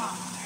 Come.